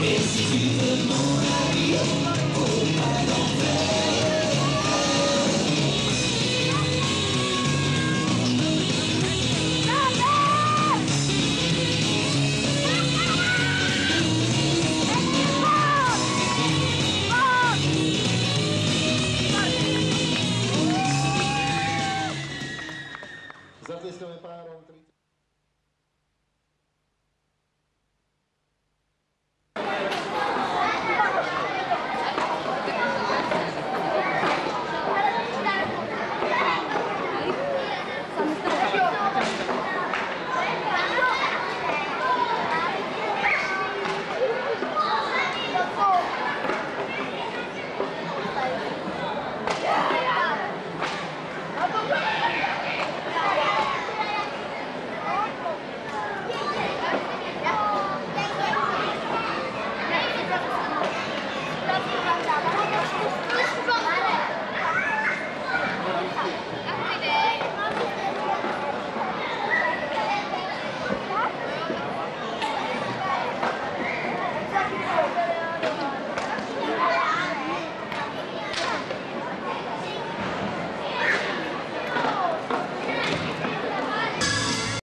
Et si tu veux mon avis, au pas d'enfer.